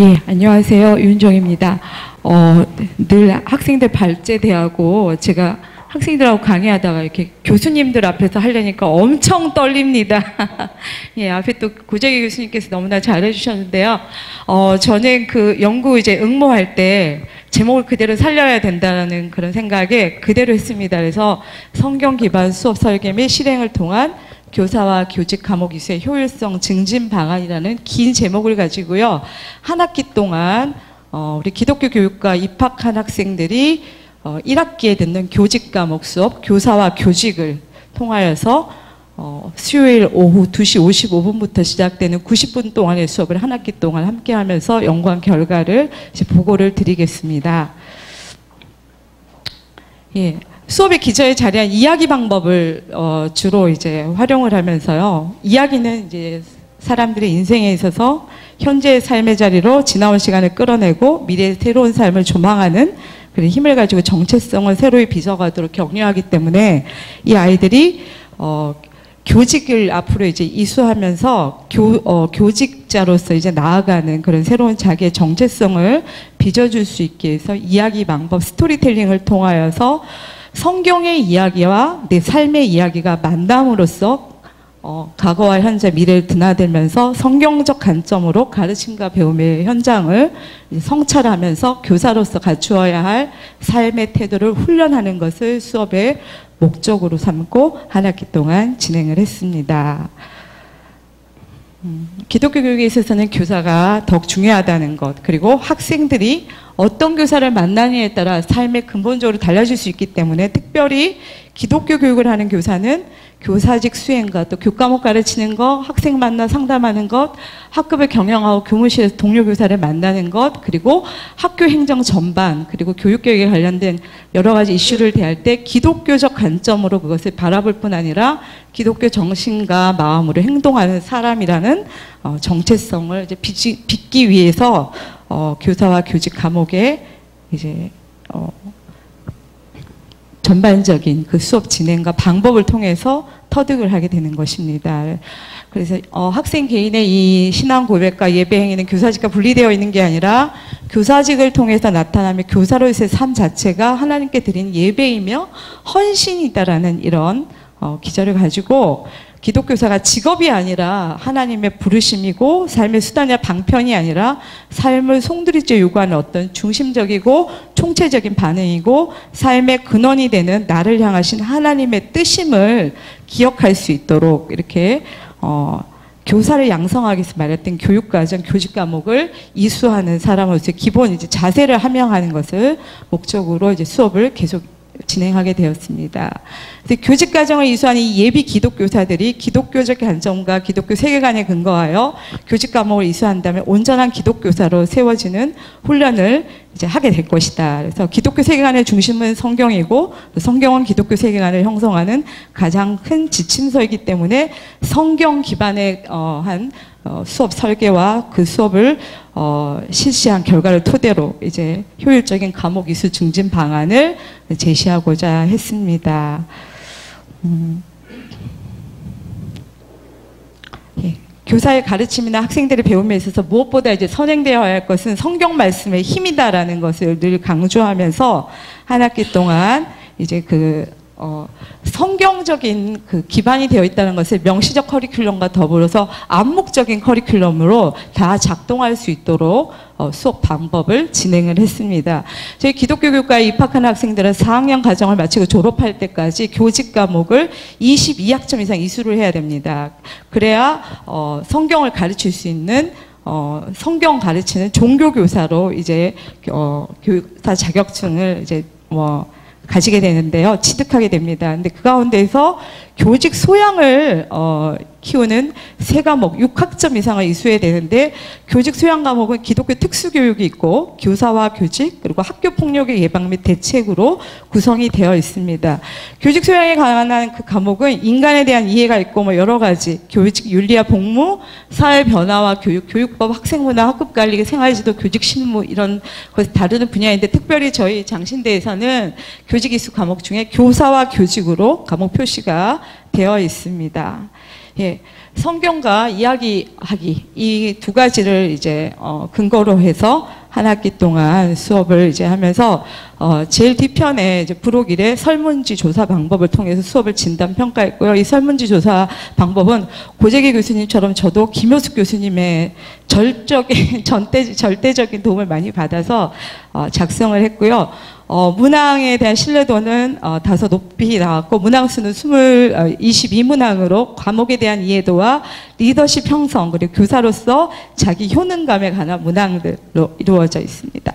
예, 안녕하세요. 윤정입니다. 어, 늘 학생들 발제 대하고 제가 학생들하고 강의하다가 이렇게 교수님들 앞에서 하려니까 엄청 떨립니다. 예, 앞에 또 고재기 교수님께서 너무나 잘해주셨는데요. 어, 저는 그 연구 이제 응모할 때 제목을 그대로 살려야 된다는 그런 생각에 그대로 했습니다. 그래서 성경 기반 수업 설계 및 실행을 통한 교사와 교직 과목 이수의 효율성 증진 방안이라는 긴 제목을 가지고요. 한 학기 동안 어, 우리 기독교 교육과 입학한 학생들이 어, 1학기에 듣는 교직 과목 수업 교사와 교직을 통하여서 어, 수요일 오후 2시 55분부터 시작되는 90분 동안의 수업을 한 학기 동안 함께 하면서 연구한 결과를 보고를 드리겠습니다. 예. 수업의 기저에 자리한 이야기 방법을 어, 주로 이제 활용을 하면서요. 이야기는 이제 사람들의 인생에 있어서 현재의 삶의 자리로 지나온 시간을 끌어내고 미래의 새로운 삶을 조망하는 그런 힘을 가지고 정체성을 새로이 빚어가도록 격려하기 때문에 이 아이들이 어, 교직을 앞으로 이제 이수하면서 교, 어, 교직자로서 이제 나아가는 그런 새로운 자기의 정체성을 빚어줄 수 있게 해서 이야기 방법, 스토리텔링을 통하여서 성경의 이야기와 내 삶의 이야기가 만남으로써 어, 과거와 현재, 미래를 드나들면서 성경적 관점으로 가르침과 배움의 현장을 성찰하면서 교사로서 갖추어야 할 삶의 태도를 훈련하는 것을 수업의 목적으로 삼고 한 학기 동안 진행을 했습니다. 음, 기독교 교육에 있어서는 교사가 더욱 중요하다는 것, 그리고 학생들이 어떤 교사를 만나느냐에 따라 삶의 근본적으로 달라질 수 있기 때문에 특별히 기독교 교육을 하는 교사는 교사직 수행과 또 교과목 가르치는 것, 학생 만나 상담하는 것, 학급을 경영하고 교무실에서 동료 교사를 만나는 것, 그리고 학교 행정 전반, 그리고 교육교육에 관련된 여러 가지 이슈를 대할 때 기독교적 관점으로 그것을 바라볼 뿐 아니라 기독교 정신과 마음으로 행동하는 사람이라는 어, 정체성을 이제 빚기, 빚기 위해서 어, 교사와 교직 과목에 이제 어, 전반적인 그 수업 진행과 방법을 통해서 터득을 하게 되는 것입니다. 그래서 어, 학생 개인의 이 신앙 고백과 예배 행위는 교사직과 분리되어 있는 게 아니라 교사직을 통해서 나타나며 교사로서의 삶 자체가 하나님께 드린 예배이며 헌신이다라는 이런 어, 기절을 가지고 기독교사가 직업이 아니라 하나님의 부르심이고 삶의 수단이나 방편이 아니라 삶을 송두리째 요구하는 어떤 중심적이고 총체적인 반응이고 삶의 근원이 되는 나를 향하신 하나님의 뜻임을 기억할 수 있도록 이렇게 어, 교사를 양성하기 위해서 말했던 교육과정, 교직 과목을 이수하는 사람으로서 기본 이제 자세를 함양하는 것을 목적으로 이제 수업을 계속 진행하게 되었습니다. 교직 과정을 이수한 이 예비 기독교사들이 기독교적 관점과 기독교 세계관에 근거하여 교직 과목을 이수한다면 온전한 기독교사로 세워지는 훈련을 이제 하게 될 것이다. 그래서 기독교 세계관의 중심은 성경이고 성경은 기독교 세계관을 형성하는 가장 큰 지침서이기 때문에 성경 기반의 어, 한 어, 수업 설계와 그 수업을 어, 실시한 결과를 토대로 이제 효율적인 과목 이수 증진 방안을 제시하고자 했습니다. 음. 예. 교사의 가르침이나 학생들의 배움에 있어서 무엇보다 이제 선행되어야 할 것은 성경 말씀의 힘이다라는 것을 늘 강조하면서 한 학기 동안 이제 그 어, 성경적인 그 기반이 되어 있다는 것을 명시적 커리큘럼과 더불어서 암묵적인 커리큘럼으로 다 작동할 수 있도록 어, 수업 방법을 진행을 했습니다. 저희 기독교 교육과에 입학한 학생들은 4학년 과정을 마치고 졸업할 때까지 교직 과목을 22학점 이상 이수를 해야 됩니다. 그래야 어, 성경을 가르칠 수 있는 어, 성경 가르치는 종교교사로 이제 어, 교사 자격증을 이제 뭐 가지게 되는데요. 취득하게 됩니다. 근데 그 가운데서 교직 소양을 어, 키우는 세 과목 6학점 이상을 이수해야 되는데 교직 소양 과목은 기독교 특수교육이 있고 교사와 교직 그리고 학교 폭력의 예방 및 대책으로 구성이 되어 있습니다. 교직 소양에 관한 그 과목은 인간에 대한 이해가 있고 뭐 여러 가지 교직 윤리와 복무, 사회 변화와 교육, 교육법, 학생문화, 학급 관리, 생활지도, 교직 실무 이런 것을 다루는 분야인데 특별히 저희 장신대에서는 교직 이수 과목 중에 교사와 교직으로 과목 표시가 되어 있습니다. 예, 성경과 이야기하기 이 두 가지를 이제 어, 근거로 해서 한 학기 동안 수업을 이제 하면서 어, 제일 뒤편에 이제 부록 1의 설문지 조사 방법을 통해서 수업을 진단 평가했고요. 이 설문지 조사 방법은 고재기 교수님처럼 저도 김효숙 교수님의 절적인 전대 절대적인 도움을 많이 받아서 어, 작성을 했고요. 어, 문항에 대한 신뢰도는 어, 다소 높이 나왔고 문항 수는 20, 어, 22문항으로 과목에 대한 이해도와 리더십 형성 그리고 교사로서 자기 효능감에 관한 문항들로 이루어져 있습니다.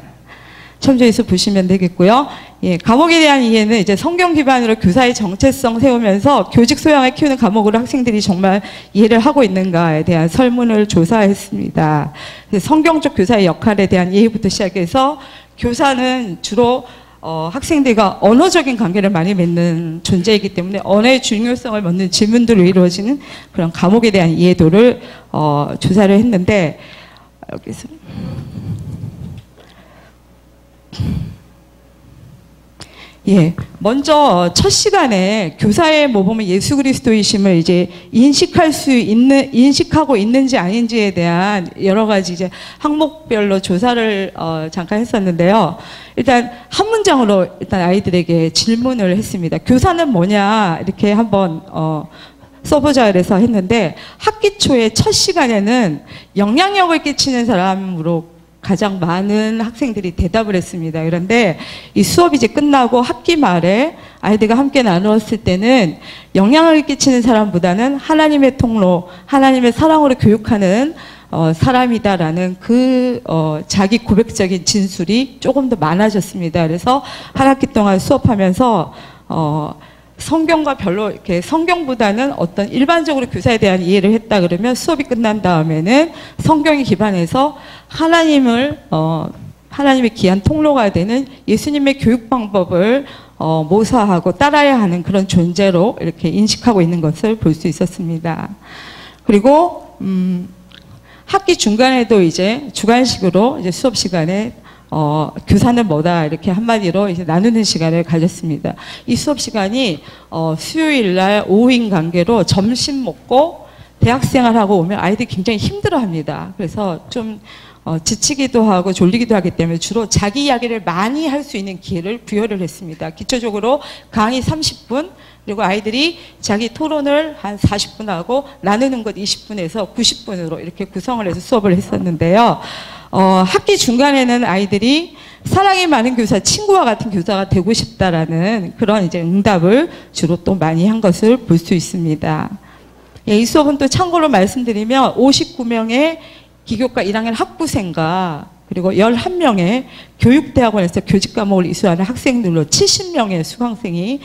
첨부해서 보시면 되겠고요. 예, 과목에 대한 이해는 이제 성경 기반으로 교사의 정체성 세우면서 교직 소양을 키우는 과목으로 학생들이 정말 이해를 하고 있는가에 대한 설문을 조사했습니다. 성경적 교사의 역할에 대한 이해부터 시작해서 교사는 주로 어, 학생들과 언어적인 관계를 많이 맺는 존재이기 때문에 언어의 중요성을 묻는 질문들로 이루어지는 그런 과목에 대한 이해도를 어, 조사를 했는데 여기서 예, 먼저 첫 시간에 교사의 모범은 예수 그리스도이심을 이제 인식할 수 있는 인식하고 있는지 아닌지에 대한 여러 가지 이제 항목별로 조사를 어, 잠깐 했었는데요. 일단 한 문장으로 일단 아이들에게 질문을 했습니다. 교사는 뭐냐 이렇게 한번 어, 써보자 그래서 했는데 학기 초에 첫 시간에는 영향력을 끼치는 사람으로 가장 많은 학생들이 대답을 했습니다. 그런데 이 수업이 이제 끝나고 학기 말에 아이들과 함께 나누었을 때는 영향을 끼치는 사람보다는 하나님의 통로, 하나님의 사랑으로 교육하는 어, 사람이다라는 그 어, 자기 고백적인 진술이 조금 더 많아졌습니다. 그래서 한 학기 동안 수업하면서 어, 성경과 별로 이렇게 성경보다는 어떤 일반적으로 교사에 대한 이해를 했다 그러면 수업이 끝난 다음에는 성경에 기반해서 하나님을 어 하나님의 귀한 통로가 되는 예수님의 교육 방법을 어 모사하고 따라야 하는 그런 존재로 이렇게 인식하고 있는 것을 볼 수 있었습니다. 그리고 음 학기 중간에도 이제 주관식으로 이제 수업 시간에 어, 교사는 뭐다 이렇게 한마디로 이제 나누는 시간을 가졌습니다. 이 수업 시간이 어, 수요일 날 오후인 관계로 점심 먹고 대학생활하고 오면 아이들이 굉장히 힘들어합니다. 그래서 좀 어, 지치기도 하고 졸리기도 하기 때문에 주로 자기 이야기를 많이 할 수 있는 기회를 부여를 했습니다. 기초적으로 강의 30분 그리고 아이들이 자기 토론을 한 40분 하고 나누는 것 20분에서 90분으로 이렇게 구성을 해서 수업을 했었는데요. 어, 학기 중간에는 아이들이 사랑이 많은 교사, 친구와 같은 교사가 되고 싶다라는 그런 이제 응답을 주로 또 많이 한 것을 볼 수 있습니다. 예, 이 수업은 또 참고로 말씀드리면 59명의 기교과 1학년 학부생과 그리고 11명의 교육대학원에서 교직 과목을 이수하는 학생들로 70명의 수강생이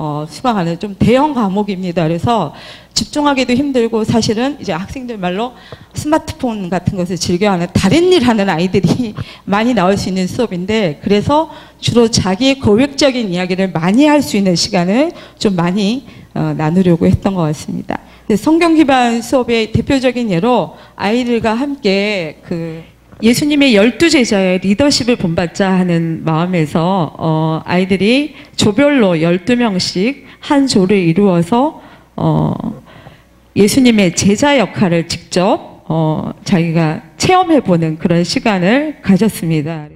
어, 수강하는 좀 대형 과목입니다. 그래서 집중하기도 힘들고 사실은 이제 학생들 말로 스마트폰 같은 것을 즐겨하는 다른 일 하는 아이들이 많이 나올 수 있는 수업인데 그래서 주로 자기의 고백적인 이야기를 많이 할 수 있는 시간을 좀 많이 어, 나누려고 했던 것 같습니다. 성경 기반 수업의 대표적인 예로 아이들과 함께 그 예수님의 열두 제자의 리더십을 본받자 하는 마음에서 어, 아이들이 조별로 열두 명씩 한 조를 이루어서 어, 예수님의 제자 역할을 직접 어, 자기가 체험해보는 그런 시간을 가졌습니다.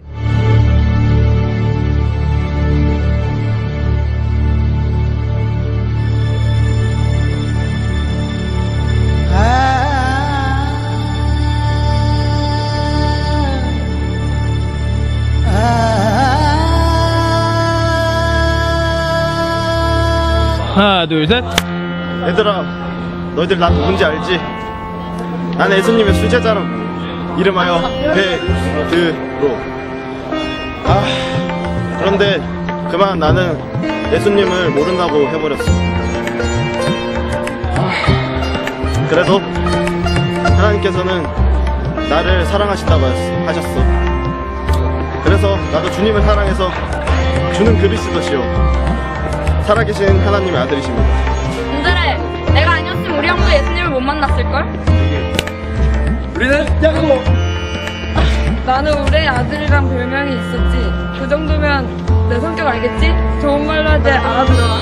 하나 둘 셋. 얘들아 너희들 나 누군지 알지? 난 예수님의 수제자라고 이름하여 베드로 아 그런데 그만 나는 예수님을 모른다고 해버렸어 아, 그래도 하나님께서는 나를 사랑하신다고 하셨- 하셨어 그래서 나도 주님을 사랑해서 주는 그리스도시요 살아계신 하나님의 아들이십니다 은들아 내가 아니었으면 우리 형도 예수님을 못 만났을걸? 우리는 야고. 나는 우리 아들이란 별명이 있었지 그 정도면 내 성격 알겠지? 좋은 말로 하지 알아들어라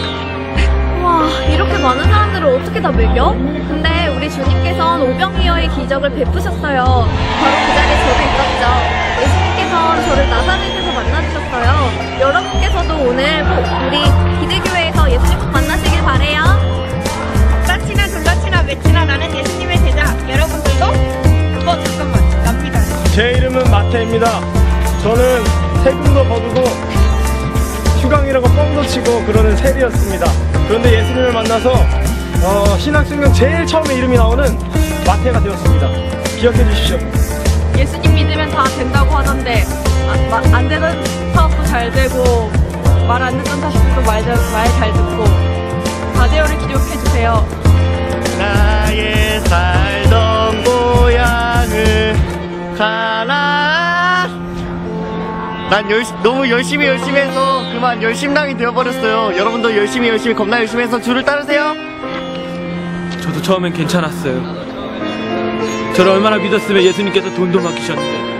와 이렇게 많은 사람들을 어떻게 다 먹여? 근데 주님께서는 오병이어의 기적을 베푸셨어요. 바로 그 자리에 저도 있었죠. 예수님께서는 저를 나사렛 만나주셨어요. 여러분께서도 오늘 꼭 우리 기대교회에서 예수님 꼭 만나시길 바래요. 짜치나 둘러치나 외치나 나는 예수님의 제자 여러분들도 어 잠깐만 납니다 제 이름은 마태입니다. 저는 세금도 거두고 휴강이라고 뻥도 치고 그러는 세리였습니다. 그런데 예수님을 만나서 어, 신학생명 제일 처음에 이름이 나오는 마태가 되었습니다. 기억해 주십시오. 예수님 믿으면 다 된다고 하던데 아, 마- 안 되는 사업도 잘 되고 말 안 듣는 자식들도 말잘 듣고 다대어를 기록해 주세요. 나의 살던 고향을 가나 난 열, 너무 열심히 열심히 해서 그만 열심당이 되어버렸어요 여러분도 열심히 열심히 겁나 열심히 해서 줄을 따르세요 저도 처음엔 괜찮았어요. 저를 얼마나 믿었으면 예수님께서 돈도 맡기셨는데.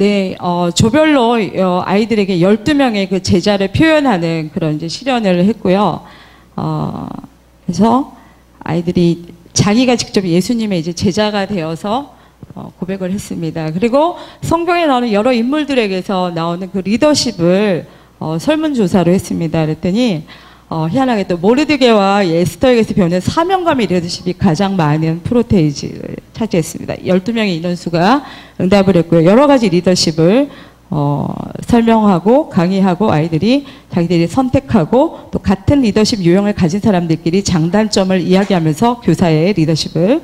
네, 어, 조별로 어, 아이들에게 12명의 그 제자를 표현하는 그런 이제 실현을 했고요. 어, 그래서 아이들이 자기가 직접 예수님의 이제 제자가 되어서 어, 고백을 했습니다. 그리고 성경에 나오는 여러 인물들에게서 나오는 그 리더십을 어, 설문조사로 했습니다. 그랬더니 어, 희한하게 또 모르드게와 에스터에게서 배우는 사명감의 리더십이 가장 많은 프로테이지를 차지했습니다. 12명의 인원수가 응답을 했고요. 여러 가지 리더십을 어, 설명하고 강의하고 아이들이 자기들이 선택하고 또 같은 리더십 유형을 가진 사람들끼리 장단점을 이야기하면서 교사의 리더십을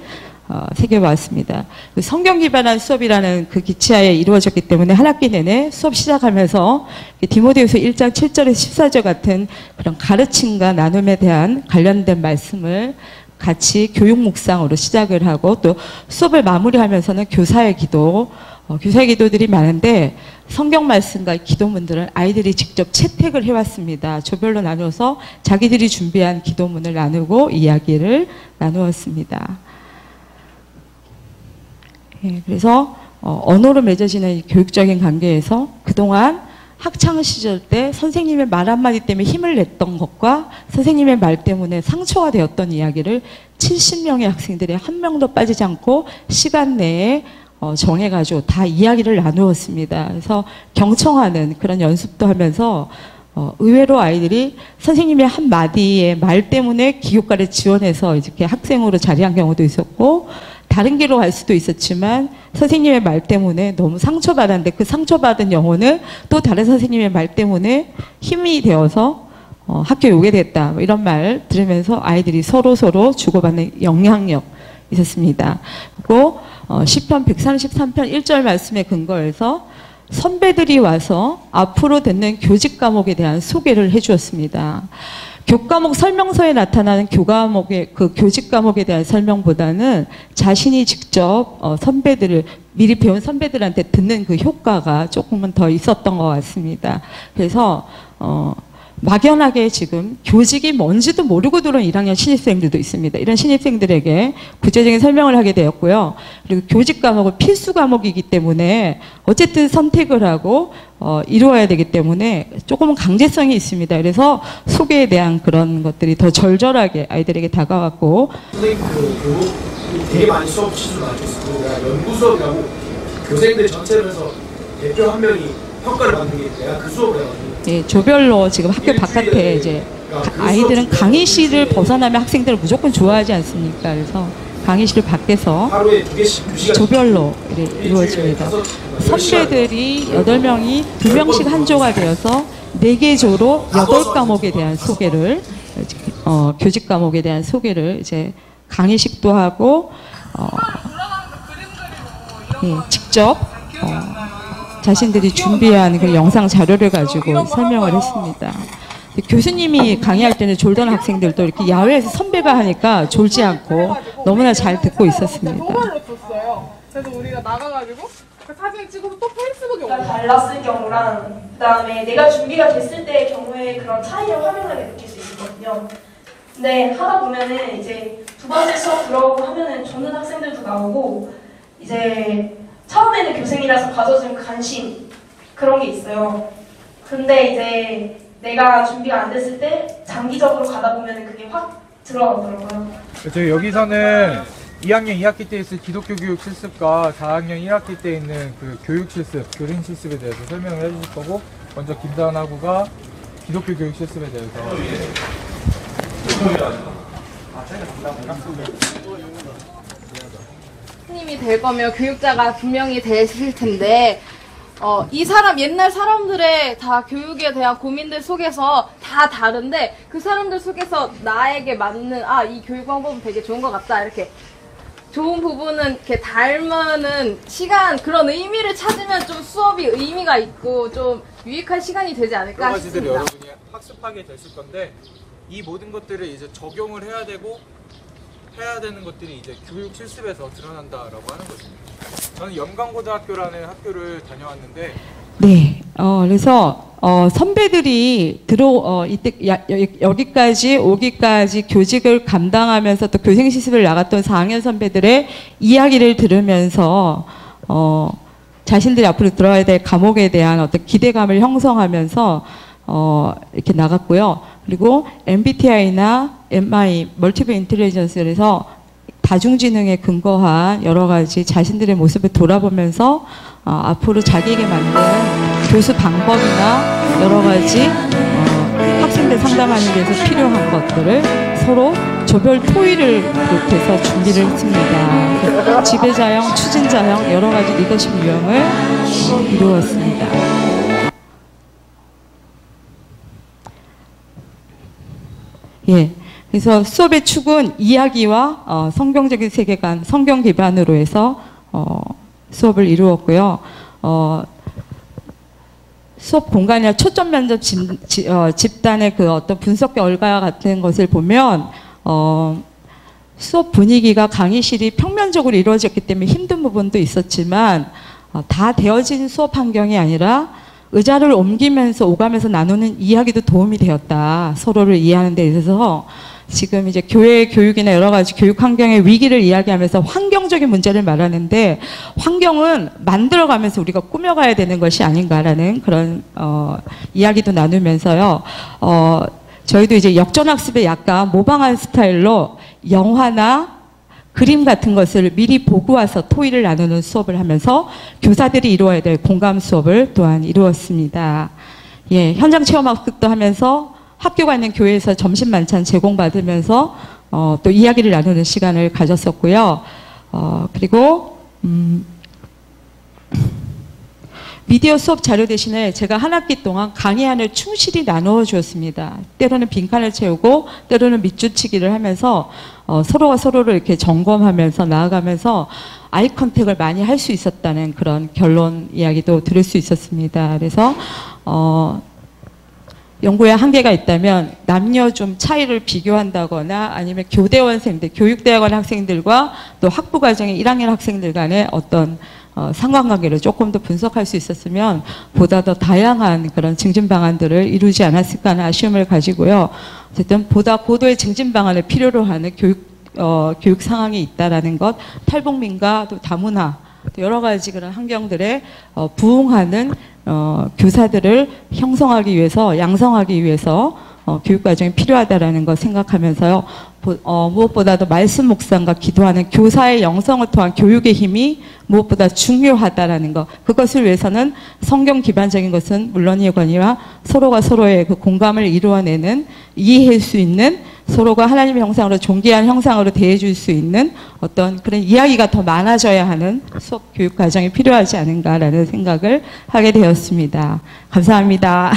어, 새겨왔습니다. 그 성경 기반한 수업이라는 그 기치하에 이루어졌기 때문에 한 학기 내내 수업 시작하면서 디모데후서 1장 7절에서 14절 같은 그런 가르침과 나눔에 대한 관련된 말씀을 같이 교육 묵상으로 시작을 하고 또 수업을 마무리하면서는 교사의 기도, 어, 교사의 기도들이 많은데 성경 말씀과 기도문들을 아이들이 직접 채택을 해왔습니다. 조별로 나누어서 자기들이 준비한 기도문을 나누고 이야기를 나누었습니다. 예, 그래서 어, 언어로 맺어지는 이 교육적인 관계에서 그동안 학창 시절 때 선생님의 말 한마디 때문에 힘을 냈던 것과 선생님의 말 때문에 상처가 되었던 이야기를 70명의 학생들이 한 명도 빠지지 않고 시간 내에 어, 정해가지고 다 이야기를 나누었습니다. 그래서 경청하는 그런 연습도 하면서 어, 의외로 아이들이 선생님의 한 마디의 말 때문에 기교과를 지원해서 이렇게 학생으로 자리한 경우도 있었고 다른 길로 갈 수도 있었지만 선생님의 말 때문에 너무 상처받았는데 그 상처받은 영혼은 또 다른 선생님의 말 때문에 힘이 되어서 어, 학교에 오게 됐다. 뭐 이런 말 들으면서 아이들이 서로 서로 주고받는 영향력 있었습니다. 그리고 어, 시편 133편 1절 말씀에 근거해서 선배들이 와서 앞으로 듣는 교직 과목에 대한 소개를 해주었습니다. 교과목 설명서에 나타나는 교과목의 그 교직 과목에 대한 설명보다는 자신이 직접 어, 선배들을 미리 배운 선배들한테 듣는 그 효과가 조금은 더 있었던 것 같습니다. 그래서 어, 막연하게 지금 교직이 뭔지도 모르고 들어온 1학년 신입생들도 있습니다. 이런 신입생들에게 구체적인 설명을 하게 되었고요. 그리고 교직 과목은 필수 과목이기 때문에 어쨌든 선택을 하고 어, 이루어야 되기 때문에 조금은 강제성이 있습니다. 그래서 소개에 대한 그런 것들이 더 절절하게 아이들에게 다가왔고 선생님 그 교복 되게 많이 수업 치수 나셨습니다. 연구 수업이라고 교생들 전체를 해서 대표 한 명이 평가를 받는 게 내가 그 수업을 해가지고 예, 조별로 지금 학교 바깥에 이제 가- 아이들은 강의실을 벗어나면 학생들을 무조건 좋아하지 않습니까? 그래서 강의실 밖에서 조별로 이루어집니다. 선배들이 여덟 명이 두 명씩 한 조가 되어서 네개 조로 여덟 과목에 대한 소개를 어, 교직 과목에 대한 소개를 이제 강의식도 하고 어, 예, 직접 어, 자신들이 준비한 그 영상 자료를 가지고 설명을 했습니다. 교수님이 강의할 때는 졸던 학생들도 이렇게 야외에서 선배가 하니까 졸지 않고 너무나 잘 듣고 있었습니다. 어렸었어요. 그래서 우리가 나가가지고 그 사진을 찍어서 또 페이스북에. 달랐을 경우랑 그다음에 내가 준비가 됐을 때의 경우에 그런 차이를 화면하게 느낄 수 있거든요. 근데 하다 보면은 이제 두 번째 수업 들어오고 하면은 좋은 학생들도 나오고 이제 처음에는 교생이라서 가져준 관심 그런 게 있어요. 근데 이제 내가 준비가 안 됐을 때 장기적으로 가다 보면은 그게 확 들어가더라고요. 그렇죠. 여기서는 2학년 2학기 때 있을 기독교 교육 실습과 4학년 1학기 때 있는 그 교육 실습, 교린 실습에 대해서 설명을 해주실 거고 먼저 김다은 학우가 기독교 교육 실습에 대해서 스님이 될 거면 교육자가 분명히 되실 텐데 어, 이 사람 옛날 사람들의 다 교육에 대한 고민들 속에서 다 다른데 그 사람들 속에서 나에게 맞는 아 이 교육 방법은 되게 좋은 것 같다 이렇게 좋은 부분은 이렇게 닮는 시간 그런 의미를 찾으면 좀 수업이 의미가 있고 좀 유익한 시간이 되지 여러 않을까 가지들을 싶습니다. 여러분이 학습하게 됐을 건데 이 모든 것들을 이제 적용을 해야 되고 해야 되는 것들이 이제 교육 실습에서 드러난다라고 하는 것입니다. 저는 영광고등학교라는 학교를 다녀왔는데 네, 어, 그래서 어, 선배들이 들어 어, 이때 야, 여- 여기까지 오기까지 교직을 감당하면서 또 교생 실습을 나갔던 4학년 선배들의 이야기를 들으면서 어, 자신들이 앞으로 들어야 될 과목에 대한 어떤 기대감을 형성하면서 어, 이렇게 나갔고요. 그리고 MBTI나 MI 멀티플 인텔리전스에서 다중지능에 근거한 여러 가지 자신들의 모습을 돌아보면서 어, 앞으로 자기에게 맞는 교수 방법이나 여러 가지 어, 학생들 상담하는 데서 필요한 것들을 서로 조별 토의를 비롯해서 준비를 했습니다. 지배자형, 추진자형 여러 가지 리더십 유형을 어, 이루었습니다. 예. 그래서 수업의 축은 이야기와 어, 성경적인 세계관, 성경 기반으로 해서 어, 수업을 이루었고요. 어, 수업 공간이나 초점 면접 집, 지- 어, 집단의 그 어떤 분석 결과 같은 것을 보면 어, 수업 분위기가 강의실이 평면적으로 이루어졌기 때문에 힘든 부분도 있었지만 어, 다 되어진 수업 환경이 아니라 의자를 옮기면서 오가면서 나누는 이야기도 도움이 되었다. 서로를 이해하는 데 있어서 지금 이제 교회 교육이나 여러 가지 교육 환경의 위기를 이야기하면서 환경적인 문제를 말하는데 환경은 만들어가면서 우리가 꾸며가야 되는 것이 아닌가라는 그런 어, 이야기도 나누면서요. 어, 저희도 이제 역전학습에 약간 모방한 스타일로 영화나 그림 같은 것을 미리 보고 와서 토의를 나누는 수업을 하면서 교사들이 이루어야 될 공감 수업을 또한 이루었습니다. 예, 현장 체험 학습도 하면서 학교가 있는 교회에서 점심 만찬 제공받으면서 어, 또 이야기를 나누는 시간을 가졌었고요. 어, 그리고 음, 미디어 수업 자료 대신에 제가 한 학기 동안 강의안을 충실히 나누어 주었습니다. 때로는 빈칸을 채우고 때로는 밑줄치기를 하면서 어, 서로가 서로를 이렇게 점검하면서 나아가면서 아이 컨택을 많이 할 수 있었다는 그런 결론 이야기도 들을 수 있었습니다. 그래서 어, 연구에 한계가 있다면 남녀 좀 차이를 비교한다거나 아니면 교대원생들, 교육대학원 학생들과 또 학부 과정의 1학년 학생들 간의 어떤 어, 상관관계를 조금 더 분석할 수 있었으면 보다 더 다양한 그런 증진 방안들을 이루지 않았을까 하는 아쉬움을 가지고요. 어쨌든 보다 고도의 증진 방안을 필요로 하는 교육 어, 교육 상황이 있다라는 것, 탈북민과 또 다문화 또 여러 가지 그런 환경들에 어, 부응하는 어, 교사들을 형성하기 위해서 양성하기 위해서 어, 교육 과정이 필요하다라는 것 생각하면서요. 보- 어, 무엇보다도 말씀 묵상과 기도하는 교사의 영성을 통한 교육의 힘이 무엇보다 중요하다라는 것. 그것을 위해서는 성경 기반적인 것은 물론이거니와 서로가 서로의 그 공감을 이루어내는 이해할 수 있는 서로가 하나님의 형상으로 존귀한 형상으로 대해줄 수 있는 어떤 그런 이야기가 더 많아져야 하는 수업 교육 과정이 필요하지 않은가라는 생각을 하게 되었습니다. 감사합니다.